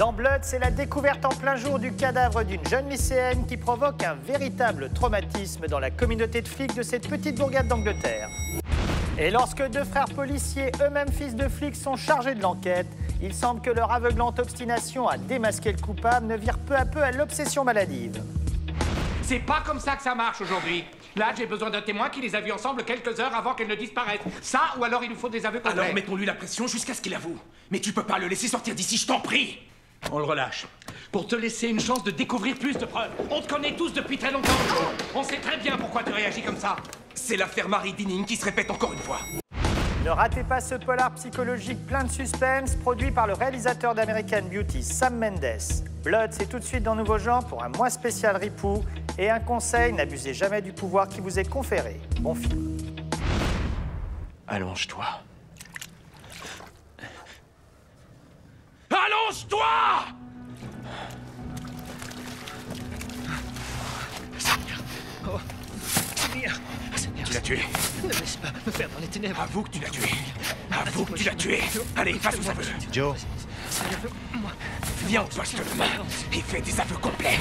Dans Blood, c'est la découverte en plein jour du cadavre d'une jeune lycéenne qui provoque un véritable traumatisme dans la communauté de flics de cette petite bourgade d'Angleterre. Et lorsque deux frères policiers, eux-mêmes fils de flics, sont chargés de l'enquête, il semble que leur aveuglante obstination à démasquer le coupable ne vire peu à peu à l'obsession maladive. C'est pas comme ça que ça marche aujourd'hui. Là, j'ai besoin d'un témoin qui les a vus ensemble quelques heures avant qu'elles ne disparaissent. Ça, ou alors il nous faut des aveux complets. Alors mettons-lui la pression jusqu'à ce qu'il avoue. Mais tu peux pas le laisser sortir d'ici, je t'en prie On le relâche. Pour te laisser une chance de découvrir plus de preuves. On te connaît tous depuis très longtemps. On sait très bien pourquoi tu réagis comme ça. C'est l'affaire Marie Dinning qui se répète encore une fois. Ne ratez pas ce polar psychologique plein de suspense, produit par le réalisateur d'American Beauty, Sam Mendes. Blood, c'est tout de suite dans Nouveau Genre pour un mois spécial Ripou. Et un conseil, n'abusez jamais du pouvoir qui vous est conféré. Bon film. Allonge-toi. Allonge-toi tué. Ne laisse pas me faire dans les ténèbres. Avoue que tu l'as tué. Avoue que tu l'as tué. Allez, fasse aux aveux. Joe, Viens au poste de main et fais des aveux complets.